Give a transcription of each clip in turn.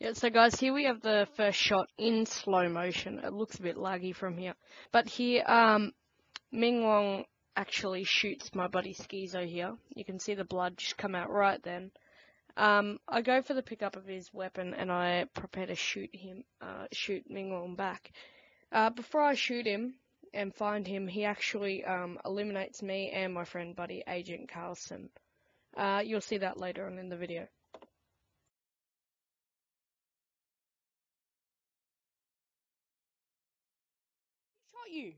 Yeah, so guys, here we have the first shot in slow motion. It looks a bit laggy from here. But here, um, Ming Wong actually shoots my buddy Schizo here. You can see the blood just come out right then. Um, I go for the pickup of his weapon and I prepare to shoot him, uh, shoot Ming Wong back. Uh, before I shoot him and find him, he actually um, eliminates me and my friend buddy Agent Carlson. Uh, you'll see that later on in the video. Shot you.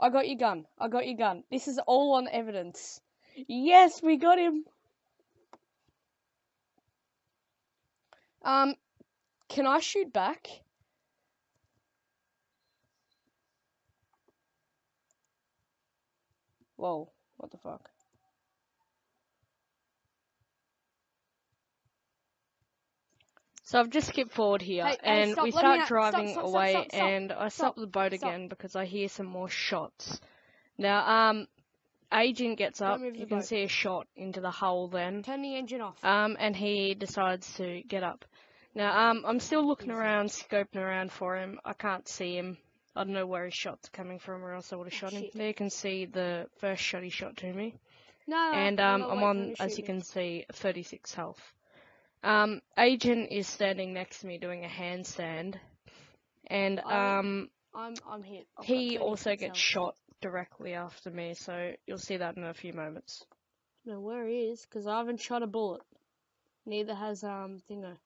I got your gun. I got your gun. This is all on evidence. Yes, we got him. Um, can I shoot back? Whoa, what the fuck? So I've just skipped forward here, Hey, hey, and stop, we start. Driving stop, stop, away, stop, and I stop, the boat again because I hear some more shots. Now, um, Agent gets up. You can boat. see a shot into the hull then, Turn the engine off. um, and he decides to get up. Now, um, I'm still looking Easy. around, scoping around for him. I can't see him. I don't know where his shots are coming from, or else I would have Oh, shot him. shit. There you can see the first shot he shot to me no, and um, I'm on, as you me. can see, 36 health. Um, Agent is standing next to me doing a handstand, and um, I'm, I'm hit. I've got he also 36 gets shot directly after me, so you'll see that in a few moments. No, where he is, because I haven't shot a bullet. Neither has um Thingo.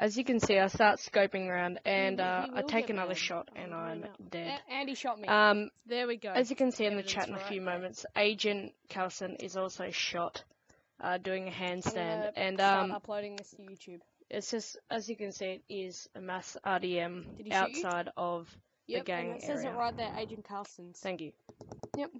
As you can see, I start scoping around, and uh, I take another shot, and I'm dead. Andy shot me. Um, there we go. as you can see in the chat in a few moments, Agent Carlson is also shot, uh, doing a handstand, and um, uploading this to YouTube. It's just, as you can see, it is a mass RDM Did he shoot you? outside of Yep, gang and it says it right there, Agent Carlson's. Thank you. Yep.